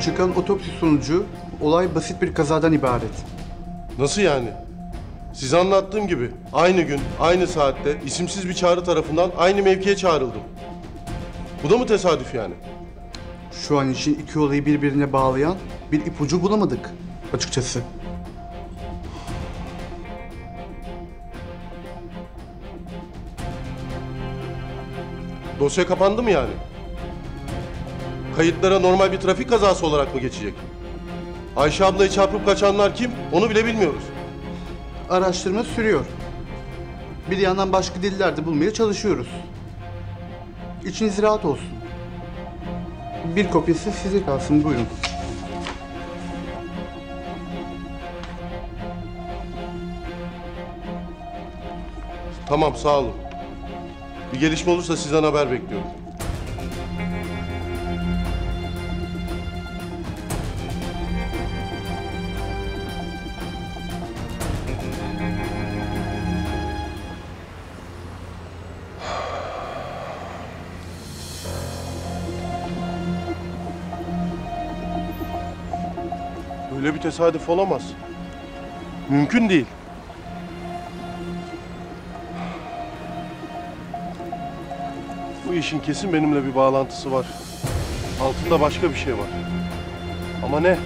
Çıkan otopsi sonucu olay basit bir kazadan ibaret. Nasıl yani? Size anlattığım gibi aynı gün, aynı saatte isimsiz bir çağrı tarafından aynı mevkiye çağrıldım. Bu da mı tesadüf yani? Şu an için iki olayı birbirine bağlayan bir ipucu bulamadık açıkçası. Dosya kapandı mı yani? Kayıtlara normal bir trafik kazası olarak mı geçecek? Ayşe ablayı çarpıp kaçanlar kim? Onu bile bilmiyoruz. Araştırma sürüyor. Bir yandan başka deliller de bulmaya çalışıyoruz. İçiniz rahat olsun. Bir kopyası size kalsın buyurun. Tamam sağ olun. Bir gelişme olursa sizden haber bekliyorum. Böyle bir tesadüf olamaz. Mümkün değil. Bu işin kesin benimle bir bağlantısı var. Altında başka bir şey var. Ama ne?